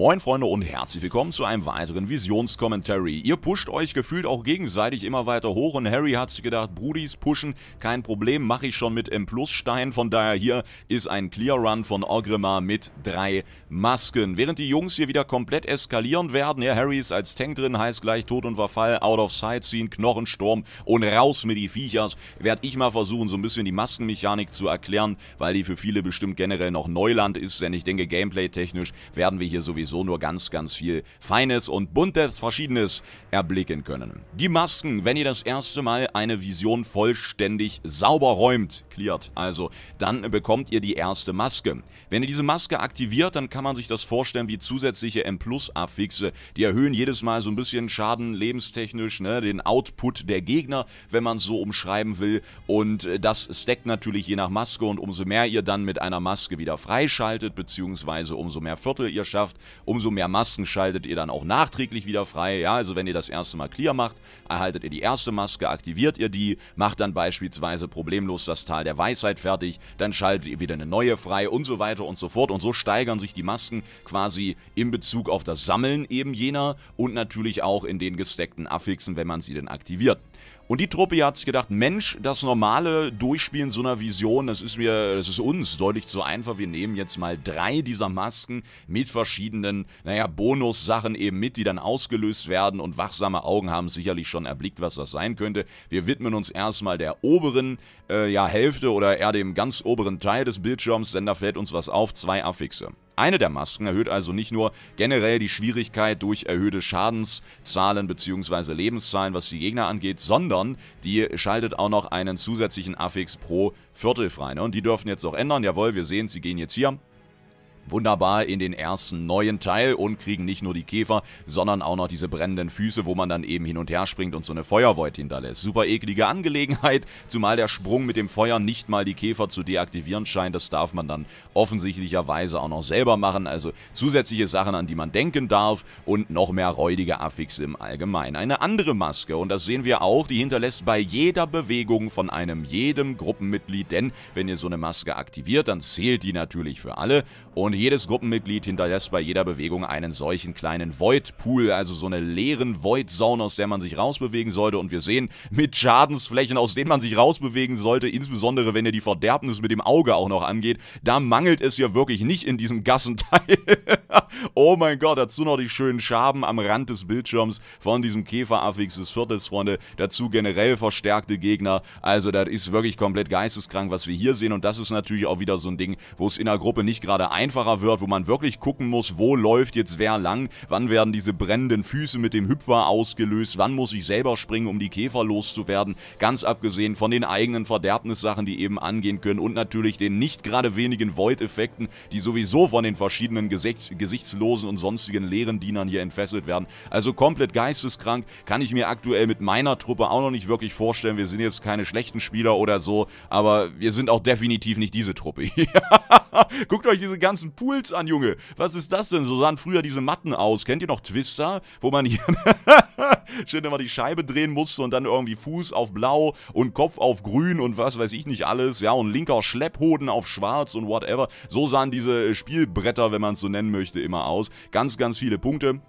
Moin Freunde und herzlich willkommen zu einem weiteren Visionskommentary. Ihr pusht euch gefühlt auch gegenseitig immer weiter hoch und Harry hat sich gedacht, Brudis pushen, kein Problem, mache ich schon mit M Plus Stein. Von daher hier ist ein Clear Run von Orgrimmar mit drei Masken. Während die Jungs hier wieder komplett eskalieren werden, ja Harry ist als Tank drin, heißt gleich Tod und Verfall, Out of Sight ziehen, Knochensturm und raus mit die Viechers, werde ich mal versuchen so ein bisschen die Maskenmechanik zu erklären, weil die für viele bestimmt generell noch Neuland ist, denn ich denke gameplay technisch werden wir hier sowieso sowieso nur ganz, ganz viel Feines und Buntes Verschiedenes erblicken können. Die Masken, wenn ihr das erste Mal eine Vision vollständig sauber räumt, cleart, also, dann bekommt ihr die erste Maske. Wenn ihr diese Maske aktiviert, dann kann man sich das vorstellen wie zusätzliche M-Plus-Affixe. Die erhöhen jedes Mal so ein bisschen Schaden lebenstechnisch, ne, den Output der Gegner, wenn man es so umschreiben will. Und äh, das stackt natürlich je nach Maske und umso mehr ihr dann mit einer Maske wieder freischaltet, beziehungsweise umso mehr Viertel ihr schafft, umso mehr Masken schaltet ihr dann auch nachträglich wieder frei. Ja, also wenn ihr das erste Mal clear macht, erhaltet ihr die erste Maske, aktiviert ihr die, macht dann beispielsweise problemlos das Tal der Weisheit fertig, dann schaltet ihr wieder eine neue frei und so weiter und so fort. Und so steigern sich die Masken quasi in Bezug auf das Sammeln eben jener und natürlich auch in den gesteckten Affixen, wenn man sie denn aktiviert. Und die Truppe hat sich gedacht, Mensch, das normale Durchspielen so einer Vision, das ist mir, das ist uns deutlich zu einfach. Wir nehmen jetzt mal drei dieser Masken mit verschiedenen, naja, Bonussachen eben mit, die dann ausgelöst werden und wachsame Augen haben sicherlich schon erblickt, was das sein könnte. Wir widmen uns erstmal der oberen, äh, ja, Hälfte oder eher dem ganz oberen Teil des Bildschirms, denn da fällt uns was auf, zwei Affixe. Eine der Masken erhöht also nicht nur generell die Schwierigkeit durch erhöhte Schadenszahlen bzw. Lebenszahlen, was die Gegner angeht, sondern die schaltet auch noch einen zusätzlichen Affix pro Viertel frei. Ne? Und die dürfen jetzt auch ändern. Jawohl, wir sehen, sie gehen jetzt hier wunderbar in den ersten neuen Teil und kriegen nicht nur die Käfer, sondern auch noch diese brennenden Füße, wo man dann eben hin und her springt und so eine Feuervoid hinterlässt. Super eklige Angelegenheit, zumal der Sprung mit dem Feuer nicht mal die Käfer zu deaktivieren scheint. Das darf man dann offensichtlicherweise auch noch selber machen. Also zusätzliche Sachen, an die man denken darf und noch mehr räudige Affixe im Allgemeinen. Eine andere Maske, und das sehen wir auch, die hinterlässt bei jeder Bewegung von einem jedem Gruppenmitglied, denn wenn ihr so eine Maske aktiviert, dann zählt die natürlich für alle und jedes Gruppenmitglied hinterlässt bei jeder Bewegung einen solchen kleinen Void-Pool, also so eine leeren Void-Zone, aus der man sich rausbewegen sollte. Und wir sehen mit Schadensflächen, aus denen man sich rausbewegen sollte, insbesondere wenn ihr die Verderbnis mit dem Auge auch noch angeht, da mangelt es ja wirklich nicht in diesem Gassenteil. oh mein Gott, dazu noch die schönen Schaben am Rand des Bildschirms von diesem Käferaffix des Viertels, Freunde. Dazu generell verstärkte Gegner. Also das ist wirklich komplett geisteskrank, was wir hier sehen. Und das ist natürlich auch wieder so ein Ding, wo es in der Gruppe nicht gerade einfacher wird, wo man wirklich gucken muss, wo läuft jetzt wer lang, wann werden diese brennenden Füße mit dem Hüpfer ausgelöst, wann muss ich selber springen, um die Käfer loszuwerden, ganz abgesehen von den eigenen Verderbnissachen, die eben angehen können und natürlich den nicht gerade wenigen Void-Effekten, die sowieso von den verschiedenen Gesicht gesichtslosen und sonstigen leeren Dienern hier entfesselt werden. Also komplett geisteskrank, kann ich mir aktuell mit meiner Truppe auch noch nicht wirklich vorstellen. Wir sind jetzt keine schlechten Spieler oder so, aber wir sind auch definitiv nicht diese Truppe hier. Guckt euch diese ganzen Pools an, Junge. Was ist das denn? So sahen früher diese Matten aus. Kennt ihr noch Twister? Wo man hier schön immer die Scheibe drehen musste und dann irgendwie Fuß auf blau und Kopf auf grün und was weiß ich nicht alles. Ja, und linker Schlepphoden auf schwarz und whatever. So sahen diese Spielbretter, wenn man es so nennen möchte, immer aus. Ganz, ganz viele Punkte.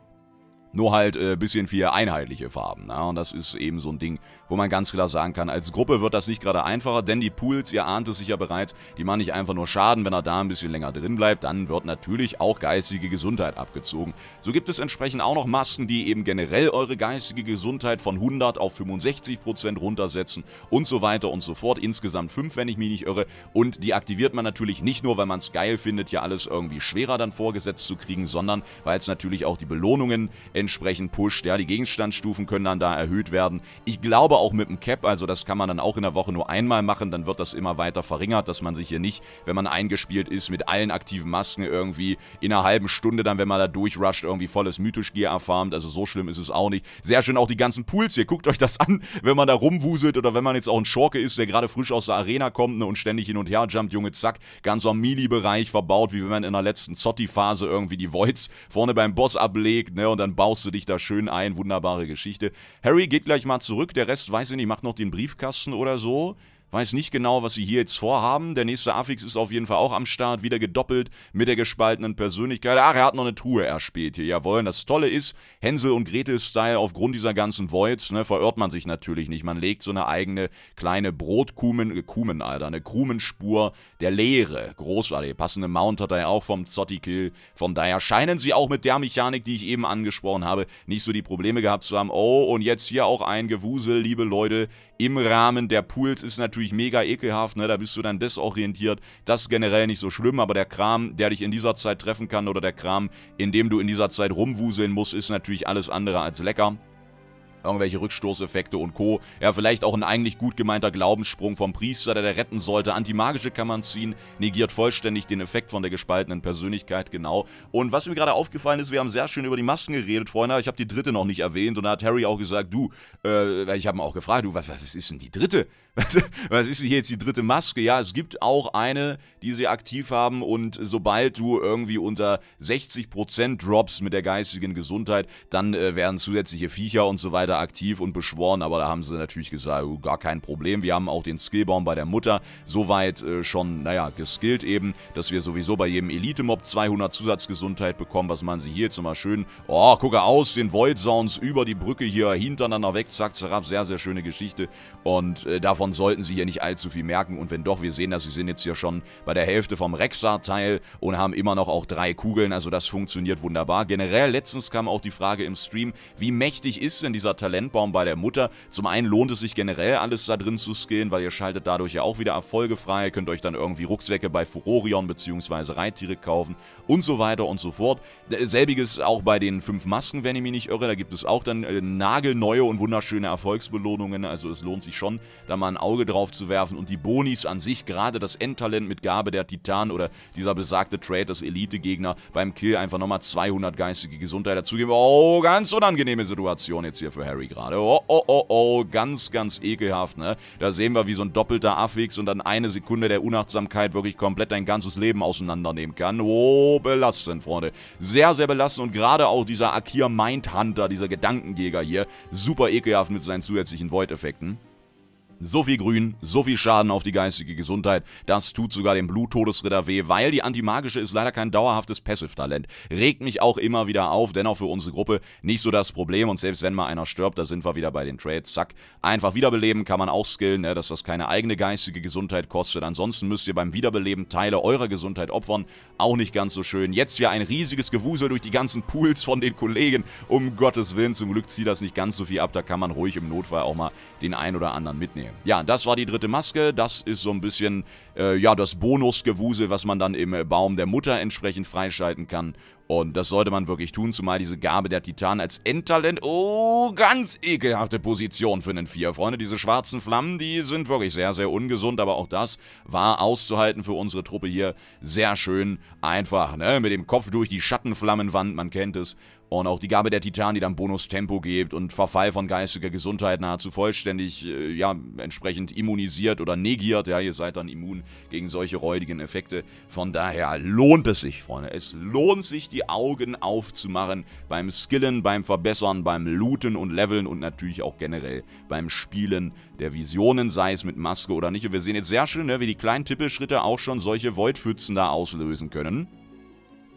Nur halt ein äh, bisschen viel einheitliche Farben. Na? Und das ist eben so ein Ding, wo man ganz klar sagen kann, als Gruppe wird das nicht gerade einfacher, denn die Pools, ihr ahnt es sicher bereits, die machen nicht einfach nur Schaden, wenn er da ein bisschen länger drin bleibt, dann wird natürlich auch geistige Gesundheit abgezogen. So gibt es entsprechend auch noch Masken, die eben generell eure geistige Gesundheit von 100 auf 65% runtersetzen und so weiter und so fort. Insgesamt 5, wenn ich mich nicht irre. Und die aktiviert man natürlich nicht nur, weil man es geil findet, hier alles irgendwie schwerer dann vorgesetzt zu kriegen, sondern weil es natürlich auch die Belohnungen entsprechend pusht. Ja, die Gegenstandsstufen können dann da erhöht werden. Ich glaube auch mit dem Cap, also das kann man dann auch in der Woche nur einmal machen, dann wird das immer weiter verringert, dass man sich hier nicht, wenn man eingespielt ist, mit allen aktiven Masken irgendwie in einer halben Stunde dann, wenn man da durchrusht, irgendwie volles mythisch Gear erfarmt. Also so schlimm ist es auch nicht. Sehr schön auch die ganzen Pools hier. Guckt euch das an, wenn man da rumwuselt oder wenn man jetzt auch ein Schorke ist, der gerade frisch aus der Arena kommt ne, und ständig hin und her jumpt, Junge, zack, ganz am Mini-Bereich verbaut, wie wenn man in der letzten Zotti-Phase irgendwie die Voids vorne beim Boss ablegt, ne, und dann baust baust du dich da schön ein. Wunderbare Geschichte. Harry geht gleich mal zurück. Der Rest, weiß ich nicht, macht noch den Briefkasten oder so. Weiß nicht genau, was sie hier jetzt vorhaben. Der nächste Affix ist auf jeden Fall auch am Start, wieder gedoppelt mit der gespaltenen Persönlichkeit. Ach, er hat noch eine Truhe erspäht hier. Jawohl, das Tolle ist, Hänsel und Gretel-Style, aufgrund dieser ganzen Voids, ne, verirrt man sich natürlich nicht. Man legt so eine eigene kleine Brotkumen, äh, Kumen, Alter, eine Krumenspur der Leere. Großartig. Passende Mount hat er ja auch vom Zotti-Kill. Von daher scheinen sie auch mit der Mechanik, die ich eben angesprochen habe, nicht so die Probleme gehabt zu haben. Oh, und jetzt hier auch ein Gewusel, liebe Leute im Rahmen der Pools ist natürlich mega ekelhaft, ne? da bist du dann desorientiert. Das ist generell nicht so schlimm, aber der Kram, der dich in dieser Zeit treffen kann oder der Kram, in dem du in dieser Zeit rumwuseln musst, ist natürlich alles andere als lecker irgendwelche Rückstoßeffekte und Co. Ja, vielleicht auch ein eigentlich gut gemeinter Glaubenssprung vom Priester, der der retten sollte. Antimagische kann man ziehen, negiert vollständig den Effekt von der gespaltenen Persönlichkeit, genau. Und was mir gerade aufgefallen ist, wir haben sehr schön über die Masken geredet, Freunde. Ich habe die dritte noch nicht erwähnt und da hat Harry auch gesagt, du, äh, ich habe ihn auch gefragt, du, was, was ist denn die dritte? Was ist hier jetzt die dritte Maske? Ja, es gibt auch eine, die sie aktiv haben und sobald du irgendwie unter 60% drops mit der geistigen Gesundheit, dann äh, werden zusätzliche Viecher und so weiter aktiv und beschworen, aber da haben sie natürlich gesagt, oh, gar kein Problem. Wir haben auch den Skillbaum bei der Mutter soweit äh, schon, naja, geskillt eben, dass wir sowieso bei jedem Elite-Mob 200 Zusatzgesundheit bekommen, was man sie hier jetzt immer schön, oh, gucke aus, den Void Sounds über die Brücke hier hintereinander weg, zack, zack, sehr, sehr schöne Geschichte und äh, davon davon sollten sie hier nicht allzu viel merken. Und wenn doch, wir sehen dass sie sind jetzt hier schon bei der Hälfte vom Rexar-Teil und haben immer noch auch drei Kugeln. Also das funktioniert wunderbar. Generell, letztens kam auch die Frage im Stream, wie mächtig ist denn dieser Talentbaum bei der Mutter? Zum einen lohnt es sich generell alles da drin zu skillen, weil ihr schaltet dadurch ja auch wieder Erfolge frei. Ihr könnt euch dann irgendwie Rucksäcke bei Furorion bzw. Reittiere kaufen und so weiter und so fort. Selbiges auch bei den fünf Masken, wenn ich mich nicht irre. Da gibt es auch dann äh, nagelneue und wunderschöne Erfolgsbelohnungen. Also es lohnt sich schon, da mal ein Auge drauf zu werfen und die Bonis an sich, gerade das Endtalent mit Gabe der Titan oder dieser besagte Trade, das Elite-Gegner beim Kill einfach nochmal 200 geistige Gesundheit dazugeben. Oh, ganz unangenehme Situation jetzt hier für Harry gerade. Oh, oh, oh, oh, ganz, ganz ekelhaft, ne? Da sehen wir, wie so ein doppelter Affix und dann eine Sekunde der Unachtsamkeit wirklich komplett dein ganzes Leben auseinandernehmen kann. Oh, belastend, Freunde. Sehr, sehr belastend und gerade auch dieser Akir Mindhunter, dieser Gedankenjäger hier, super ekelhaft mit seinen zusätzlichen Void-Effekten. So viel Grün, so viel Schaden auf die geistige Gesundheit, das tut sogar dem Bluttodesritter weh, weil die Antimagische ist leider kein dauerhaftes Passive-Talent. Regt mich auch immer wieder auf, dennoch für unsere Gruppe nicht so das Problem und selbst wenn mal einer stirbt, da sind wir wieder bei den Trades, zack. Einfach wiederbeleben kann man auch skillen, ne, dass das keine eigene geistige Gesundheit kostet. Ansonsten müsst ihr beim Wiederbeleben Teile eurer Gesundheit opfern, auch nicht ganz so schön. Jetzt hier ein riesiges Gewusel durch die ganzen Pools von den Kollegen, um Gottes Willen, zum Glück zieht das nicht ganz so viel ab, da kann man ruhig im Notfall auch mal den ein oder anderen mitnehmen. Ja, das war die dritte Maske. Das ist so ein bisschen, äh, ja, das Bonusgewusel, was man dann im äh, Baum der Mutter entsprechend freischalten kann. Und das sollte man wirklich tun, zumal diese Gabe der Titan als Endtalent, oh, ganz ekelhafte Position für einen Vier. Freunde, diese schwarzen Flammen, die sind wirklich sehr, sehr ungesund, aber auch das war auszuhalten für unsere Truppe hier. Sehr schön einfach, ne, mit dem Kopf durch die Schattenflammenwand, man kennt es. Und auch die Gabe der Titan, die dann Bonus-Tempo gibt und Verfall von geistiger Gesundheit nahezu vollständig, äh, ja, entsprechend immunisiert oder negiert. Ja, ihr seid dann immun gegen solche räudigen Effekte. Von daher lohnt es sich, Freunde. Es lohnt sich, die Augen aufzumachen beim Skillen, beim Verbessern, beim Looten und Leveln und natürlich auch generell beim Spielen der Visionen, sei es mit Maske oder nicht. Und wir sehen jetzt sehr schön, ne, wie die kleinen Tippelschritte auch schon solche Voidpfützen da auslösen können.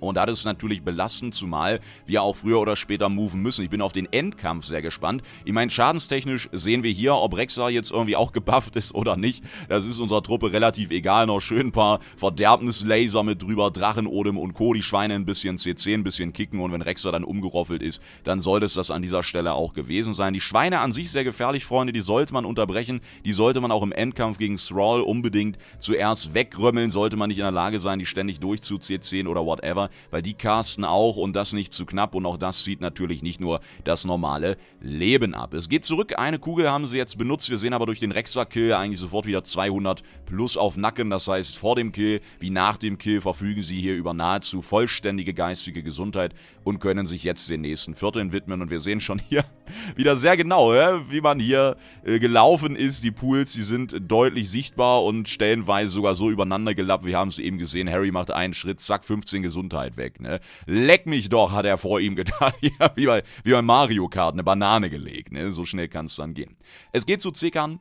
Und das ist natürlich belastend, zumal wir auch früher oder später moven müssen. Ich bin auf den Endkampf sehr gespannt. Ich meine, schadenstechnisch sehen wir hier, ob Rexa jetzt irgendwie auch gebufft ist oder nicht. Das ist unserer Truppe relativ egal. Noch schön ein paar Verderbnislaser mit drüber, Drachenodem und Co. Die Schweine ein bisschen CC, ein bisschen kicken und wenn Rexa dann umgeroffelt ist, dann sollte es das an dieser Stelle auch gewesen sein. Die Schweine an sich sehr gefährlich, Freunde. Die sollte man unterbrechen. Die sollte man auch im Endkampf gegen Thrall unbedingt zuerst wegrömmeln. Sollte man nicht in der Lage sein, die ständig durchzuCC oder whatever weil die casten auch und das nicht zu knapp und auch das zieht natürlich nicht nur das normale Leben ab. Es geht zurück, eine Kugel haben sie jetzt benutzt, wir sehen aber durch den Rexer-Kill eigentlich sofort wieder 200 plus auf Nacken, das heißt vor dem Kill wie nach dem Kill verfügen sie hier über nahezu vollständige geistige Gesundheit und können sich jetzt den nächsten Vierteln widmen und wir sehen schon hier wieder sehr genau, wie man hier äh, gelaufen ist. Die Pools, die sind deutlich sichtbar und stellenweise sogar so übereinander gelappt. Wir haben es eben gesehen, Harry macht einen Schritt, zack, 15 Gesundheit weg. Ne? Leck mich doch, hat er vor ihm getan. ja, wie, bei, wie bei Mario Kart, eine Banane gelegt. Ne? So schnell kann es dann gehen. Es geht zu Zickern.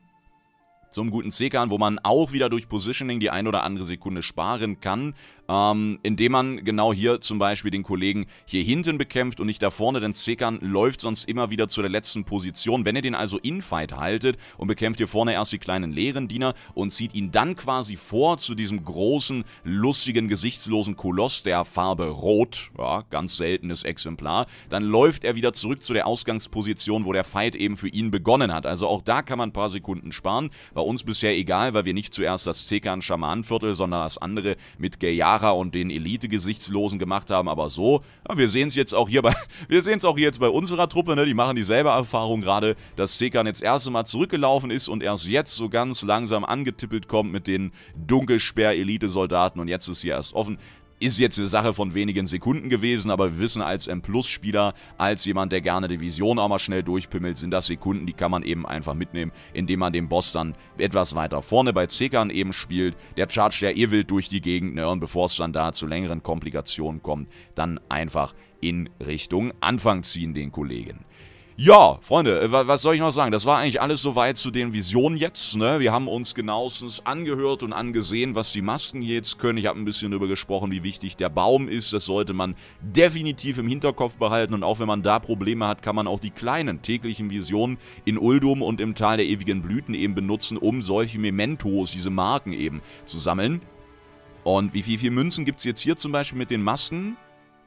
zum guten Sekan, wo man auch wieder durch Positioning die ein oder andere Sekunde sparen kann ähm, indem man genau hier zum Beispiel den Kollegen hier hinten bekämpft und nicht da vorne, denn Zekan läuft sonst immer wieder zu der letzten Position. Wenn ihr den also in-Fight haltet und bekämpft hier vorne erst die kleinen leeren Diener und zieht ihn dann quasi vor zu diesem großen, lustigen, gesichtslosen Koloss der Farbe Rot, ja, ganz seltenes Exemplar, dann läuft er wieder zurück zu der Ausgangsposition, wo der Fight eben für ihn begonnen hat. Also auch da kann man ein paar Sekunden sparen. Bei uns bisher egal, weil wir nicht zuerst das Zekan-Schamanenviertel, sondern das andere mit Gejag Clara und den Elite-Gesichtslosen gemacht haben, aber so, ja, wir sehen es jetzt auch hier bei, wir sehen es auch jetzt bei unserer Truppe, ne, die machen dieselbe Erfahrung gerade, dass Sekan jetzt erste Mal zurückgelaufen ist und erst jetzt so ganz langsam angetippelt kommt mit den Dunkelsperr-Elite-Soldaten und jetzt ist hier erst offen. Ist jetzt eine Sache von wenigen Sekunden gewesen, aber wir wissen als M-Plus-Spieler, als jemand, der gerne die Vision auch mal schnell durchpimmelt, sind das Sekunden, die kann man eben einfach mitnehmen, indem man den Boss dann etwas weiter vorne bei Zekern eben spielt. Der chargt ja eh wild durch die Gegend, ne, und bevor es dann da zu längeren Komplikationen kommt, dann einfach in Richtung Anfang ziehen den Kollegen. Ja, Freunde, äh, was soll ich noch sagen? Das war eigentlich alles soweit zu den Visionen jetzt. Ne? Wir haben uns genauestens angehört und angesehen, was die Masken jetzt können. Ich habe ein bisschen darüber gesprochen, wie wichtig der Baum ist. Das sollte man definitiv im Hinterkopf behalten. Und auch wenn man da Probleme hat, kann man auch die kleinen täglichen Visionen in Uldum und im Tal der ewigen Blüten eben benutzen, um solche Mementos, diese Marken eben zu sammeln. Und wie, wie viele Münzen gibt es jetzt hier zum Beispiel mit den Masken?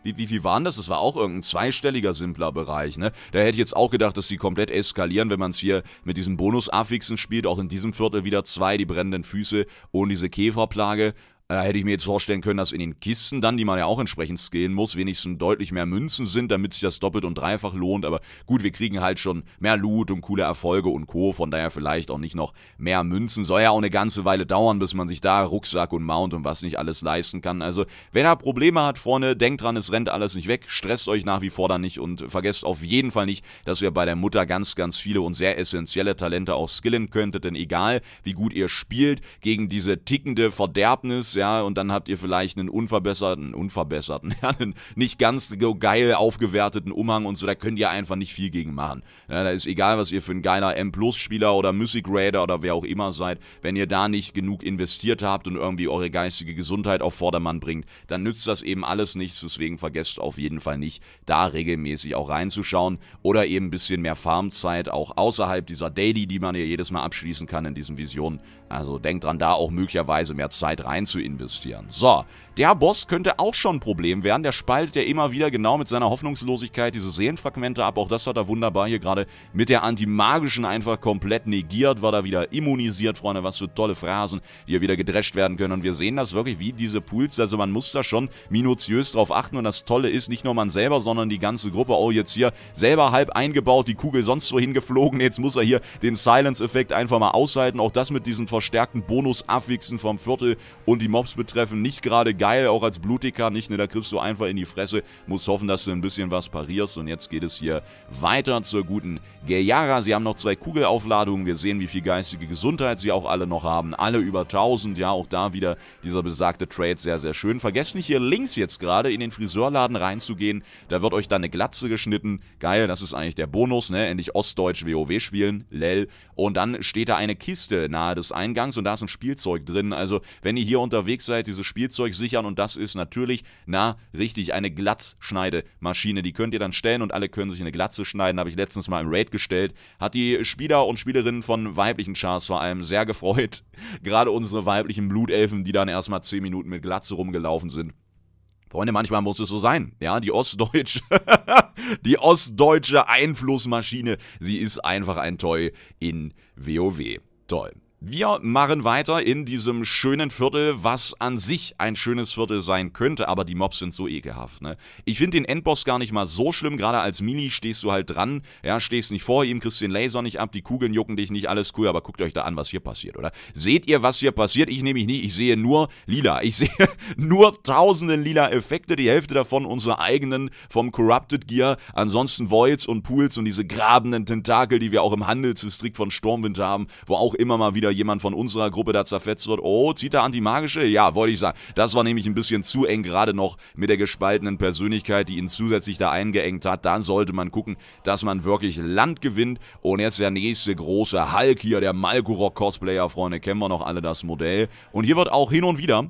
Wie, wie viel waren das? Das war auch irgendein zweistelliger simpler Bereich, ne? Da hätte ich jetzt auch gedacht, dass sie komplett eskalieren, wenn man es hier mit diesen Bonus-Affixen spielt. Auch in diesem Viertel wieder zwei, die brennenden Füße und diese Käferplage. Da hätte ich mir jetzt vorstellen können, dass in den Kisten dann, die man ja auch entsprechend skillen muss, wenigstens deutlich mehr Münzen sind, damit sich das doppelt und dreifach lohnt. Aber gut, wir kriegen halt schon mehr Loot und coole Erfolge und Co. Von daher vielleicht auch nicht noch mehr Münzen. Soll ja auch eine ganze Weile dauern, bis man sich da Rucksack und Mount und was nicht alles leisten kann. Also, wenn er Probleme hat vorne, denkt dran, es rennt alles nicht weg. Stresst euch nach wie vor da nicht und vergesst auf jeden Fall nicht, dass ihr bei der Mutter ganz, ganz viele und sehr essentielle Talente auch skillen könntet. Denn egal, wie gut ihr spielt, gegen diese tickende Verderbnis, ja, und dann habt ihr vielleicht einen unverbesserten, unverbesserten, ja, einen nicht ganz so geil aufgewerteten Umhang und so, da könnt ihr einfach nicht viel gegen machen. Ja, da ist egal, was ihr für ein geiler M-Plus-Spieler oder Music Raider oder wer auch immer seid, wenn ihr da nicht genug investiert habt und irgendwie eure geistige Gesundheit auf Vordermann bringt, dann nützt das eben alles nichts, deswegen vergesst auf jeden Fall nicht, da regelmäßig auch reinzuschauen oder eben ein bisschen mehr Farmzeit auch außerhalb dieser Daily, die man ja jedes Mal abschließen kann in diesen Visionen. Also denkt dran, da auch möglicherweise mehr Zeit rein zu investieren. So, der Boss könnte auch schon ein Problem werden. Der spaltet ja immer wieder genau mit seiner Hoffnungslosigkeit diese Seelenfragmente ab. Auch das hat er wunderbar hier gerade mit der Antimagischen einfach komplett negiert. War da wieder immunisiert, Freunde. Was für tolle Phrasen, die ja wieder gedrescht werden können. Und wir sehen das wirklich wie diese Pools. Also man muss da schon minutiös drauf achten. Und das Tolle ist, nicht nur man selber, sondern die ganze Gruppe. Oh, jetzt hier selber halb eingebaut, die Kugel sonst wohin geflogen. Jetzt muss er hier den Silence-Effekt einfach mal aushalten. Auch das mit diesen verstärkten Bonus-Affixen vom Viertel und die Mobs betreffen nicht gerade geil geil, auch als Blutiker, nicht? Ne, da kriegst du einfach in die Fresse, musst hoffen, dass du ein bisschen was parierst. Und jetzt geht es hier weiter zur guten Gejara. Sie haben noch zwei Kugelaufladungen. Wir sehen, wie viel geistige Gesundheit sie auch alle noch haben. Alle über 1000. Ja, auch da wieder dieser besagte Trade sehr, sehr schön. Vergesst nicht, hier links jetzt gerade in den Friseurladen reinzugehen. Da wird euch dann eine Glatze geschnitten. Geil, das ist eigentlich der Bonus, ne? Endlich Ostdeutsch WoW spielen. Lel. Und dann steht da eine Kiste nahe des Eingangs und da ist ein Spielzeug drin. Also, wenn ihr hier unterwegs seid, dieses Spielzeug sicher sichern und das ist natürlich, na, richtig, eine Glatzschneidemaschine. Die könnt ihr dann stellen und alle können sich eine Glatze schneiden. Habe ich letztens mal im Raid gestellt. Hat die Spieler und Spielerinnen von weiblichen Chars vor allem sehr gefreut. Gerade unsere weiblichen Blutelfen, die dann erstmal 10 Minuten mit Glatze rumgelaufen sind. Freunde, manchmal muss es so sein. Ja, die ostdeutsche, die ostdeutsche Einflussmaschine, sie ist einfach ein Toy in WoW. Toll. Wir machen weiter in diesem schönen Viertel, was an sich ein schönes Viertel sein könnte, aber die Mobs sind so ekelhaft. Ne? Ich finde den Endboss gar nicht mal so schlimm, gerade als Mini stehst du halt dran, ja, stehst nicht vor ihm, kriegst den Laser nicht ab, die Kugeln jucken dich nicht, alles cool, aber guckt euch da an, was hier passiert, oder? Seht ihr, was hier passiert? Ich nehme mich nie, ich sehe nur lila. Ich sehe nur tausende lila Effekte, die Hälfte davon unsere eigenen vom Corrupted Gear, ansonsten Voids und Pools und diese grabenden Tentakel, die wir auch im Handelsdistrikt von Stormwind haben, wo auch immer mal wieder wieder jemand von unserer Gruppe da zerfetzt wird. Oh, zieht er antimagische? Ja, wollte ich sagen. Das war nämlich ein bisschen zu eng, gerade noch mit der gespaltenen Persönlichkeit, die ihn zusätzlich da eingeengt hat. Dann sollte man gucken, dass man wirklich Land gewinnt. Und jetzt der nächste große Hulk hier, der Malkurok-Cosplayer, Freunde, kennen wir noch alle das Modell. Und hier wird auch hin und wieder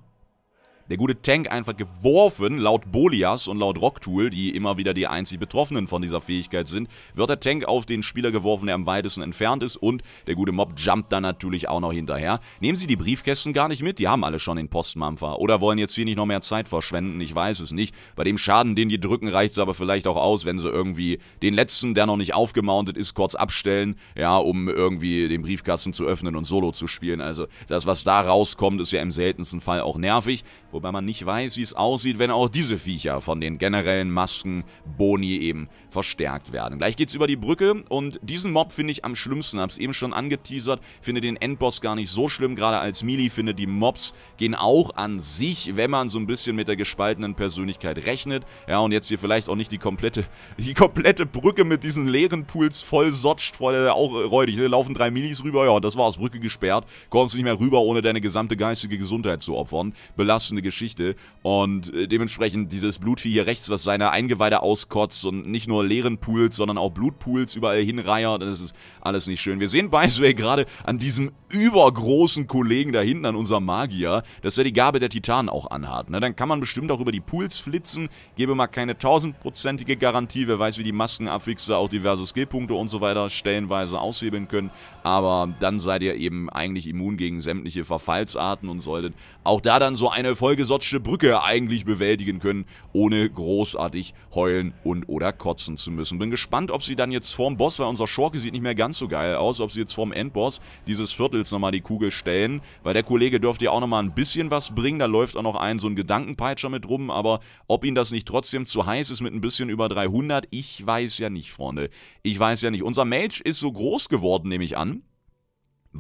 der gute Tank einfach geworfen, laut Bolias und laut Rocktool, die immer wieder die einzig Betroffenen von dieser Fähigkeit sind, wird der Tank auf den Spieler geworfen, der am weitesten entfernt ist und der gute Mob jumpt dann natürlich auch noch hinterher. Nehmen Sie die Briefkästen gar nicht mit, die haben alle schon den Postmampfer. Oder wollen jetzt hier nicht noch mehr Zeit verschwenden, ich weiß es nicht. Bei dem Schaden, den die drücken, reicht es aber vielleicht auch aus, wenn sie irgendwie den letzten, der noch nicht aufgemountet ist, kurz abstellen, ja, um irgendwie den Briefkasten zu öffnen und Solo zu spielen. Also das, was da rauskommt, ist ja im seltensten Fall auch nervig. Wobei man nicht weiß, wie es aussieht, wenn auch diese Viecher von den generellen Masken Boni eben verstärkt werden. Gleich geht's über die Brücke und diesen Mob finde ich am schlimmsten. Hab's eben schon angeteasert, finde den Endboss gar nicht so schlimm, gerade als Melee finde die Mobs gehen auch an sich, wenn man so ein bisschen mit der gespaltenen Persönlichkeit rechnet. Ja, und jetzt hier vielleicht auch nicht die komplette, die komplette Brücke mit diesen leeren Pools voll sotscht, voll äh, auch räudig. Ne? Laufen drei Minis rüber, ja, das war's, Brücke gesperrt. Kommst nicht mehr rüber, ohne deine gesamte geistige Gesundheit zu opfern. Belastende Geschichte. Und äh, dementsprechend dieses Blutvieh hier rechts, was seine Eingeweide auskotzt und nicht nur leeren Pools, sondern auch Blutpools überall hinreiert. Das ist alles nicht schön. Wir sehen by the way gerade an diesem übergroßen Kollegen da hinten, an unserem Magier, dass er die Gabe der Titanen auch anhat. Ne? Dann kann man bestimmt auch über die Pools flitzen. Gebe mal keine tausendprozentige Garantie. Wer weiß, wie die Maskenaffixer auch diverse Skillpunkte und so weiter stellenweise aushebeln können. Aber dann seid ihr eben eigentlich immun gegen sämtliche Verfallsarten und solltet auch da dann so eine vollgesotschte Brücke eigentlich bewältigen können, ohne großartig heulen und oder kotzen zu müssen. Bin gespannt, ob sie dann jetzt vorm Boss, weil unser Schorke sieht nicht mehr ganz so geil aus, ob sie jetzt vorm Endboss dieses Viertels nochmal die Kugel stellen, weil der Kollege dürfte ja auch nochmal ein bisschen was bringen, da läuft auch noch ein so ein Gedankenpeitscher mit rum, aber ob ihnen das nicht trotzdem zu heiß ist mit ein bisschen über 300, ich weiß ja nicht, Freunde. Ich weiß ja nicht. Unser Mage ist so groß geworden, nehme ich an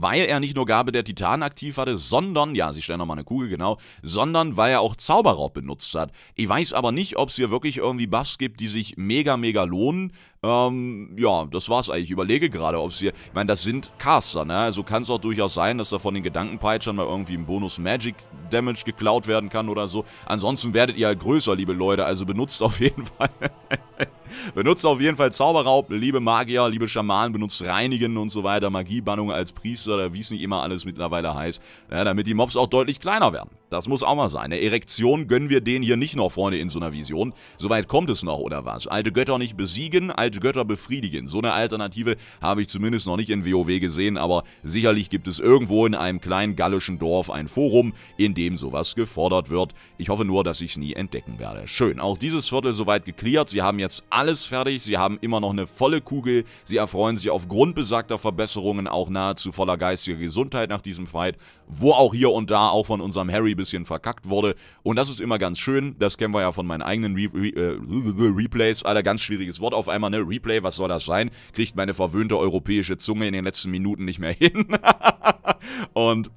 weil er nicht nur Gabe der Titanen aktiv hatte, sondern, ja, sie stellen nochmal eine Kugel, genau, sondern weil er auch Zauberraub benutzt hat. Ich weiß aber nicht, ob es hier wirklich irgendwie Buffs gibt, die sich mega, mega lohnen. Ähm, ja, das war's eigentlich. Ich überlege gerade, ob es hier, ich meine, das sind Caster, ne? Also kann es auch durchaus sein, dass da von den Gedankenpeitschern mal irgendwie ein Bonus Magic Damage geklaut werden kann oder so. Ansonsten werdet ihr halt größer, liebe Leute, also benutzt auf jeden Fall Benutzt auf jeden Fall Zauberraub, liebe Magier, liebe Schamanen, benutzt Reinigen und so weiter, Magiebannung als Priester, oder wie es nicht immer alles mittlerweile heißt, ja, damit die Mobs auch deutlich kleiner werden. Das muss auch mal sein. Eine Erektion gönnen wir denen hier nicht noch, Freunde, in so einer Vision. Soweit kommt es noch, oder was? Alte Götter nicht besiegen, alte Götter befriedigen. So eine Alternative habe ich zumindest noch nicht in WoW gesehen, aber sicherlich gibt es irgendwo in einem kleinen gallischen Dorf ein Forum, in dem sowas gefordert wird. Ich hoffe nur, dass ich es nie entdecken werde. Schön, auch dieses Viertel soweit geklärt. Sie haben jetzt alles fertig, sie haben immer noch eine volle Kugel. Sie erfreuen sich aufgrund besagter Verbesserungen auch nahezu voller geistiger Gesundheit nach diesem Fight, wo auch hier und da auch von unserem Harry bisschen verkackt wurde. Und das ist immer ganz schön. Das kennen wir ja von meinen eigenen Re Re äh, Replays. Alter, ganz schwieriges Wort auf einmal, ne? Replay, was soll das sein? Kriegt meine verwöhnte europäische Zunge in den letzten Minuten nicht mehr hin. und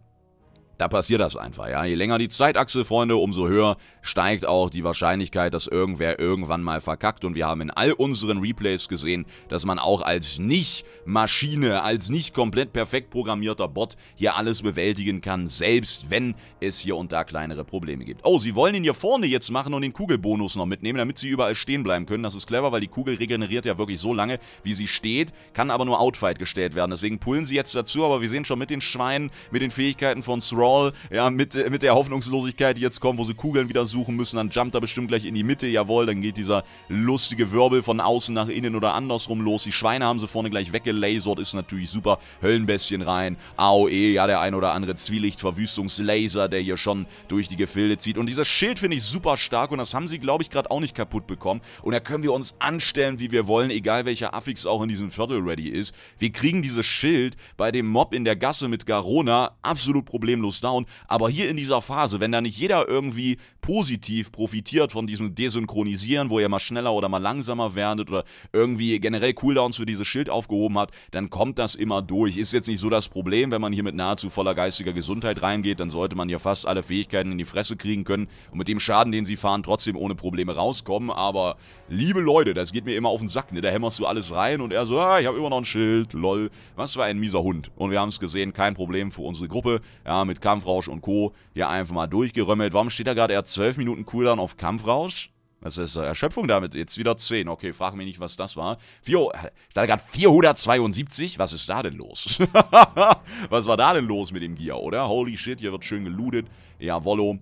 da passiert das einfach, ja. Je länger die Zeitachse, Freunde, umso höher steigt auch die Wahrscheinlichkeit, dass irgendwer irgendwann mal verkackt. Und wir haben in all unseren Replays gesehen, dass man auch als Nicht-Maschine, als nicht komplett perfekt programmierter Bot hier alles bewältigen kann, selbst wenn es hier und da kleinere Probleme gibt. Oh, sie wollen ihn hier vorne jetzt machen und den Kugelbonus noch mitnehmen, damit sie überall stehen bleiben können. Das ist clever, weil die Kugel regeneriert ja wirklich so lange, wie sie steht, kann aber nur Outfight gestellt werden. Deswegen pullen sie jetzt dazu, aber wir sehen schon mit den Schweinen, mit den Fähigkeiten von Thrall, Brawl, ja, mit, mit der Hoffnungslosigkeit, die jetzt kommt, wo sie Kugeln wieder suchen müssen, dann jumpt er bestimmt gleich in die Mitte, jawohl, dann geht dieser lustige Wirbel von außen nach innen oder andersrum los. Die Schweine haben sie vorne gleich weggelasert, ist natürlich super. Höllenbästchen rein, AOE, ja, der ein oder andere Zwielicht-Verwüstungslaser, der hier schon durch die Gefilde zieht. Und dieses Schild finde ich super stark und das haben sie, glaube ich, gerade auch nicht kaputt bekommen. Und da können wir uns anstellen, wie wir wollen, egal welcher Affix auch in diesem Viertel ready ist. Wir kriegen dieses Schild bei dem Mob in der Gasse mit Garona absolut problemlos down. Aber hier in dieser Phase, wenn da nicht jeder irgendwie positiv profitiert von diesem Desynchronisieren, wo ihr mal schneller oder mal langsamer werdet oder irgendwie generell Cooldowns für dieses Schild aufgehoben habt, dann kommt das immer durch. Ist jetzt nicht so das Problem, wenn man hier mit nahezu voller geistiger Gesundheit reingeht, dann sollte man hier fast alle Fähigkeiten in die Fresse kriegen können und mit dem Schaden, den sie fahren, trotzdem ohne Probleme rauskommen. Aber liebe Leute, das geht mir immer auf den Sack, ne? Da hämmerst du alles rein und er so, ah, ich habe immer noch ein Schild, lol. Was für ein mieser Hund. Und wir haben es gesehen, kein Problem für unsere Gruppe. Ja, mit Kampfrausch und Co. Hier einfach mal durchgerömmelt. Warum steht da gerade eher 12 Minuten Cooldown auf Kampfrausch? Das ist äh, Erschöpfung damit. Jetzt wieder 10. Okay, frag mich nicht, was das war. Vier, da gerade 472. Was ist da denn los? was war da denn los mit dem Gear, oder? Holy shit, hier wird schön gelootet. Jawollo.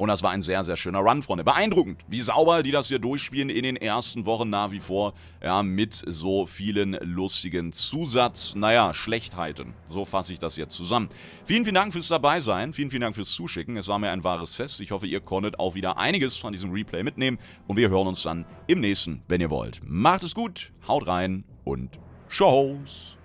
Und das war ein sehr, sehr schöner Run, Freunde. Beeindruckend, wie sauber die das hier durchspielen in den ersten Wochen nach wie vor. Ja, mit so vielen lustigen Zusatz, naja, Schlechtheiten. So fasse ich das jetzt zusammen. Vielen, vielen Dank fürs dabei sein. Vielen, vielen Dank fürs Zuschicken. Es war mir ein wahres Fest. Ich hoffe, ihr konntet auch wieder einiges von diesem Replay mitnehmen. Und wir hören uns dann im nächsten, wenn ihr wollt. Macht es gut, haut rein und Tschüss.